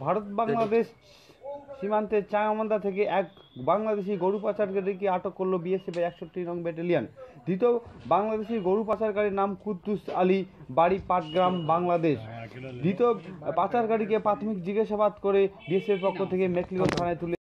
ভারত বাংলাদেশ সীমান্তে চাঙামান্দা থেকে এক বাংলাদেশি গরু পাচারকারীকে আটক করল বিএসএফ একষট্টি নং ব্যাটালিয়ন। দ্বিতীয় বাংলাদেশি গরু পাচারকারীর নাম কুদ্দুস আলী, বাড়ি পাটগ্রাম, বাংলাদেশ। দ্বিতীয় পাচারকারীকে প্রাথমিক জিজ্ঞাসাবাদ করে বিএসএফ পক্ষ থেকে মেকলিগঞ্জ থানায় তুলে